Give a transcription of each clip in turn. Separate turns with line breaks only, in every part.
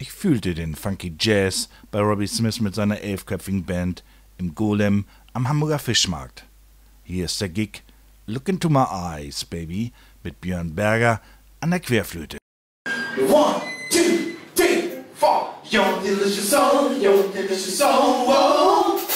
Ich fühlte den Funky Jazz bei Robbie Smith mit seiner elfköpfigen Band im Golem am Hamburger Fischmarkt. Hier ist der Gig Look into my eyes, baby, mit Björn Berger an der Querflöte.
One, two, three, four. Your delicious soul, your delicious soul. Whoa.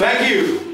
Thank you.